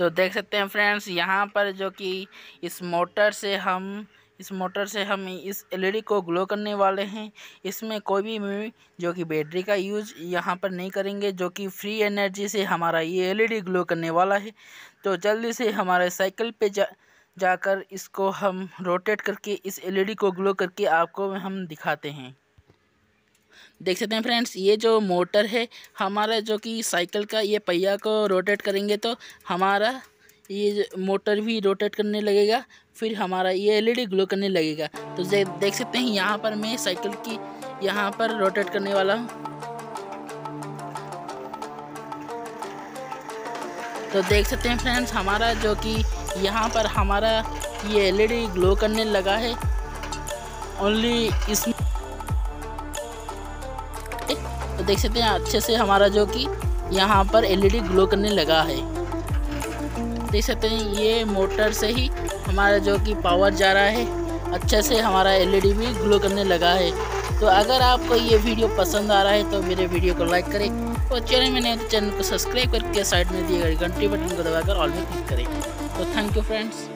तो देख सकते हैं फ्रेंड्स यहाँ पर जो कि इस मोटर से हम, इस मोटर से हम इस एलईडी को ग्लो करने वाले हैं। इसमें कोई भी जो कि बैटरी का यूज़ यहाँ पर नहीं करेंगे, जो कि फ्री एनर्जी से हमारा ये एलईडी ग्लो करने वाला है। तो जल्दी से हमारे साइकिल पे जा, जाकर इसको हम रोटेट करके, इस एलईडी को ग्लो करके आपको हम दिखाते हैं। देख सकते हैं फ्रेंड्स ये जो मोटर है, हमारा जो कि साइकिल का ये पहिया को रोटेट करेंगे तो हमारा ये मोटर भी रोटेट करने लगेगा, फिर हमारा ये एलईडी ग्लो करने लगेगा। तो देख सकते हैं, यहाँ पर मैं साइकिल की यहाँ पर रोटेट करने वाला हूँ। तो देख सकते हैं फ्रेंड्स हमारा जो कि यहाँ पर हमारा ये एलईडी ग्लो करने लगा है। ओनली इसमें तो देख सकते हैं अच्छे से हमारा जो कि यहाँ पर एलईडी ग्लो करने लगा है। देख सकते हैं ये मोटर से ही हमारा जो कि पावर जा रहा है। अच्छे से हमारा एलईडी भी ग्लो करने लगा है। तो अगर आपको ये वीडियो पसंद आ रहा है तो मेरे वीडियो को लाइक करें और चैनल में नए तो चैनल को सब्सक्राइब करके साइड में दिए गए घंटी बटन को दबाकर ऑल में क्लिक करें। तो थैंक यू फ्रेंड्स